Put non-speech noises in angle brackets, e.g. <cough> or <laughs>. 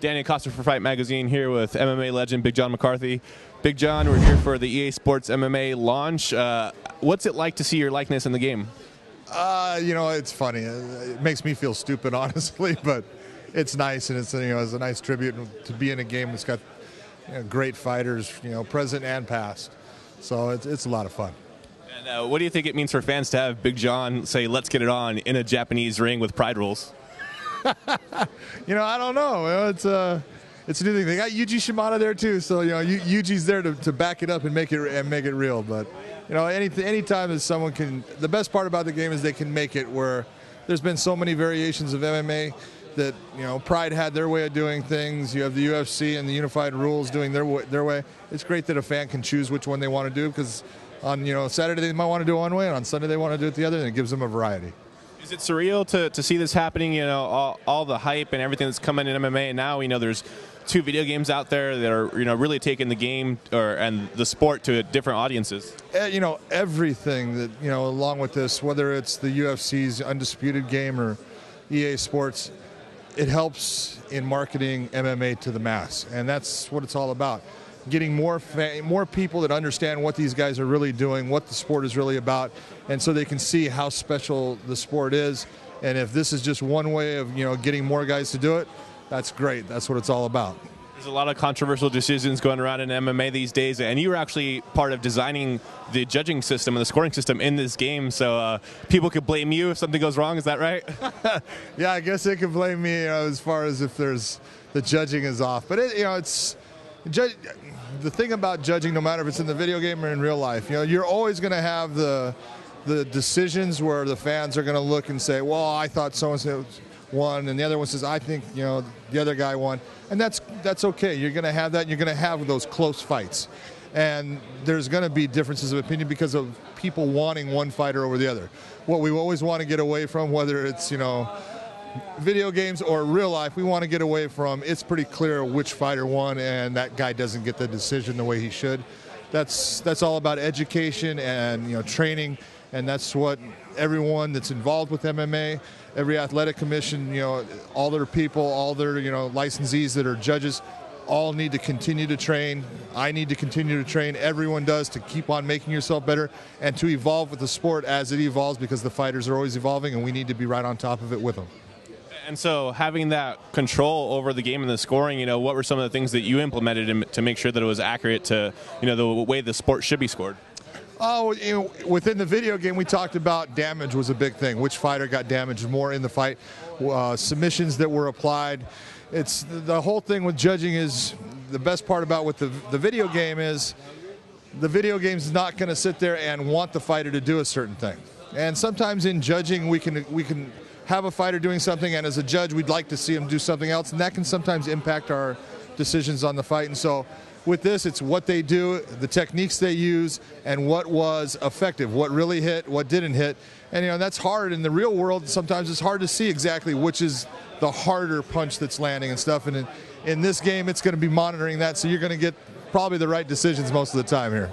Danny Acosta for Fight Magazine here with MMA legend Big John McCarthy. Big John, we're here for the EA Sports MMA launch. Uh, what's it like to see your likeness in the game? Uh, you know, it's funny. It makes me feel stupid, <laughs> honestly, but it's nice and it's you know it's a nice tribute to be in a game that's got you know, great fighters, you know, present and past. So it's it's a lot of fun. And uh, what do you think it means for fans to have Big John say "Let's get it on" in a Japanese ring with Pride rules? <laughs> you know, I don't know. It's uh, it's a new thing. They got Yuji Shimada there too, so you know, Yuji's there to, to back it up and make it and make it real. But you know, any anytime that someone can, the best part about the game is they can make it where there's been so many variations of MMA that you know Pride had their way of doing things. You have the UFC and the unified rules doing their their way. It's great that a fan can choose which one they want to do because on you know Saturday they might want to do it one way and on Sunday they want to do it the other, and it gives them a variety. Is it surreal to, to see this happening? You know, all, all the hype and everything that's coming in MMA, and now we know there's two video games out there that are you know really taking the game or and the sport to different audiences. Uh, you know, everything that you know along with this, whether it's the UFC's undisputed game or EA Sports, it helps in marketing MMA to the mass, and that's what it's all about getting more fa- more people that understand what these guys are really doing, what the sport is really about, and so they can see how special the sport is. And if this is just one way of you know getting more guys to do it, that's great. That's what it's all about. There's a lot of controversial decisions going around in MMA these days, and you were actually part of designing the judging system and the scoring system in this game. So uh, people could blame you if something goes wrong. Is that right? <laughs> yeah, I guess they could blame me you know, as far as if there's the judging is off. But it, you know, it's judge, the thing about judging, no matter if it's in the video game or in real life, you know, you're always going to have the the decisions where the fans are going to look and say, "Well, I thought so and so won," and the other one says, "I think you know the other guy won," and that's that's okay. You're going to have that. And you're going to have those close fights, and there's going to be differences of opinion because of people wanting one fighter over the other. What we always want to get away from, whether it's you know video games or real life, we want to get away from. It's pretty clear which fighter won, and that guy doesn't get the decision the way he should. That's that's all about education and you know training, and that's what everyone that's involved with MMA, every athletic commission, you know, all their people, all their you know licensees that are judges, all need to continue to train. I need to continue to train. Everyone does to keep on making yourself better and to evolve with the sport as it evolves because the fighters are always evolving and we need to be right on top of it with them. And so, having that control over the game and the scoring, you know, what were some of the things that you implemented to make sure that it was accurate to, you know, the way the sport should be scored? Oh, you know, within the video game, we talked about damage was a big thing. Which fighter got damaged more in the fight? Uh, submissions that were applied. It's the whole thing with judging is the best part about what the the video game is. The video game is not going to sit there and want the fighter to do a certain thing. And sometimes in judging, we can we can have a fighter doing something, and as a judge, we'd like to see him do something else, and that can sometimes impact our decisions on the fight. And so, with this, it's what they do, the techniques they use, and what was effective, what really hit, what didn't hit. And you know that's hard in the real world. Sometimes it's hard to see exactly which is the harder punch that's landing and stuff. And in, in this game, it's going to be monitoring that, so you're going to get probably the right decisions most of the time here.